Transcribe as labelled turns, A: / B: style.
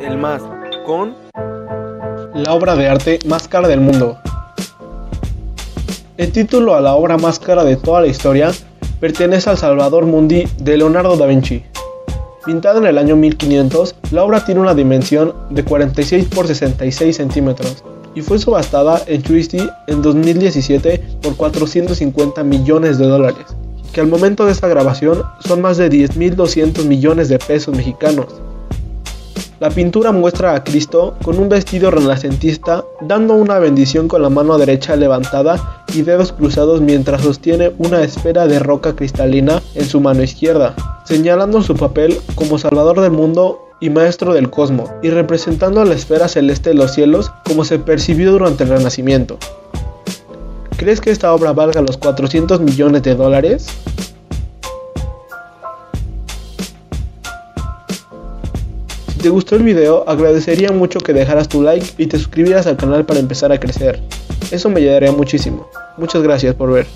A: el más con
B: la obra de arte más cara del mundo. El título a la obra más cara de toda la historia pertenece al Salvador Mundi de Leonardo da Vinci. Pintada en el año 1500, la obra tiene una dimensión de 46 por 66 centímetros y fue subastada en Christie en 2017 por 450 millones de dólares, que al momento de esta grabación son más de 10.200 millones de pesos mexicanos. La pintura muestra a Cristo con un vestido renacentista dando una bendición con la mano derecha levantada y dedos cruzados mientras sostiene una esfera de roca cristalina en su mano izquierda, señalando su papel como Salvador del mundo y Maestro del Cosmos, y representando a la esfera celeste de los cielos como se percibió durante el Renacimiento. ¿Crees que esta obra valga los 400 millones de dólares? Si te gustó el video, agradecería mucho que dejaras tu like y te suscribieras al canal para empezar a crecer. Eso me ayudaría muchísimo. Muchas gracias por ver.